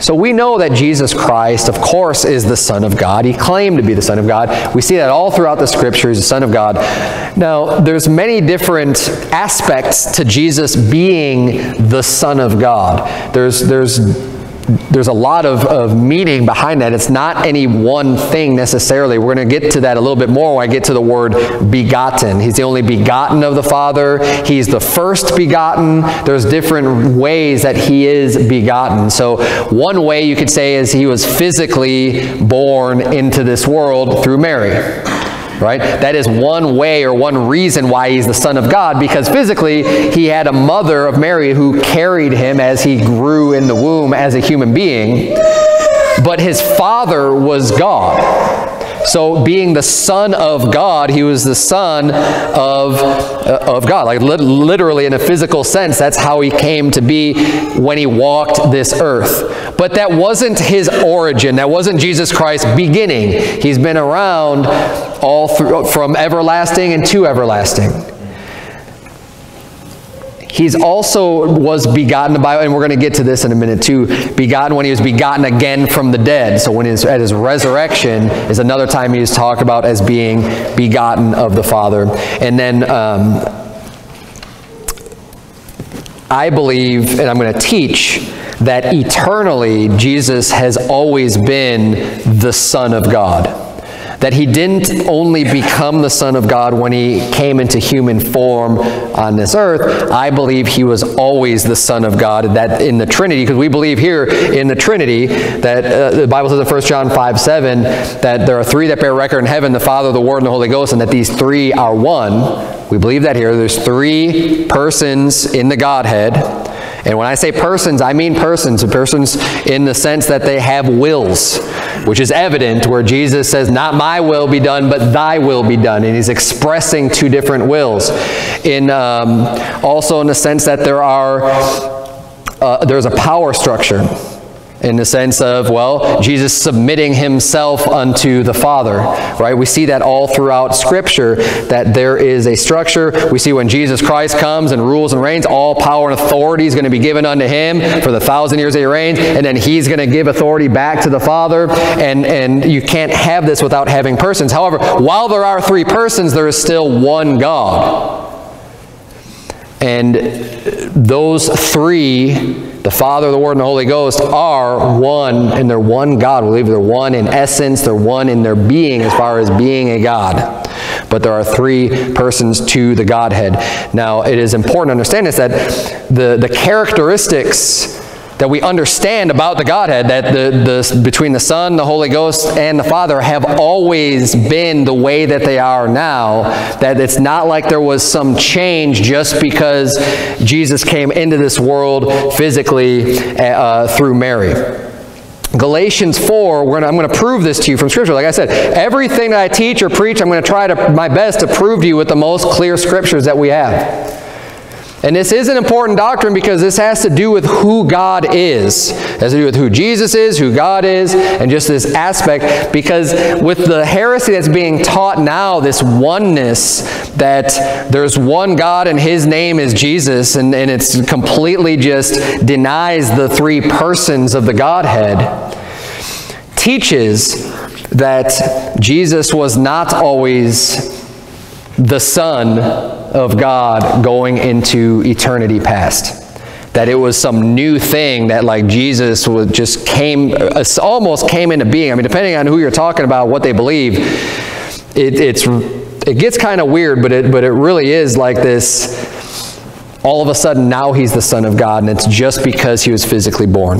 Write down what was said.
So we know that Jesus Christ, of course, is the Son of God. He claimed to be the Son of God. We see that all throughout the Scriptures, the Son of God. Now, there's many different aspects to Jesus being the Son of God. There's, there's there's a lot of, of meaning behind that. It's not any one thing necessarily. We're going to get to that a little bit more when I get to the word begotten. He's the only begotten of the Father. He's the first begotten. There's different ways that he is begotten. So one way you could say is he was physically born into this world through Mary right? That is one way or one reason why he's the Son of God, because physically he had a mother of Mary who carried him as he grew in the womb as a human being, but his father was God. So being the Son of God, he was the Son of, uh, of God. Like li literally in a physical sense, that's how he came to be when he walked this earth. But that wasn't his origin. That wasn't Jesus Christ's beginning. He's been around all through, from everlasting and to everlasting. He's also was begotten by, and we're going to get to this in a minute too, begotten when he was begotten again from the dead. So when he's at his resurrection is another time he is talked about as being begotten of the Father. And then um, I believe, and I'm going to teach, that eternally Jesus has always been the Son of God that he didn't only become the Son of God when he came into human form on this earth. I believe he was always the Son of God, that in the Trinity, because we believe here in the Trinity that uh, the Bible says in 1 John 5, 7, that there are three that bear record in heaven, the Father, the Word, and the Holy Ghost, and that these three are one. We believe that here. There's three persons in the Godhead. And when I say persons, I mean persons. Persons in the sense that they have wills, which is evident where Jesus says, not my will be done, but thy will be done. And he's expressing two different wills. In, um, also in the sense that there are, uh, there's a power structure in the sense of, well, Jesus submitting himself unto the Father, right? We see that all throughout Scripture, that there is a structure. We see when Jesus Christ comes and rules and reigns, all power and authority is going to be given unto him for the thousand years that he reigns, and then he's going to give authority back to the Father, and, and you can't have this without having persons. However, while there are three persons, there is still one God. And those three the Father, the Word, and the Holy Ghost are one, and they're one God. We believe they're one in essence, they're one in their being as far as being a God. But there are three persons to the Godhead. Now, it is important to understand this that the, the characteristics that we understand about the Godhead, that the, the, between the Son, the Holy Ghost, and the Father have always been the way that they are now, that it's not like there was some change just because Jesus came into this world physically uh, through Mary. Galatians 4, gonna, I'm going to prove this to you from Scripture. Like I said, everything that I teach or preach, I'm going to try to, my best to prove to you with the most clear Scriptures that we have. And this is an important doctrine because this has to do with who God is. It has to do with who Jesus is, who God is, and just this aspect. Because with the heresy that's being taught now, this oneness, that there's one God and his name is Jesus, and, and it's completely just denies the three persons of the Godhead, teaches that Jesus was not always the Son of God going into eternity past. That it was some new thing that like Jesus was just came, uh, almost came into being. I mean, depending on who you're talking about, what they believe, it, it's, it gets kind of weird, but it, but it really is like this, all of a sudden now he's the Son of God, and it's just because he was physically born.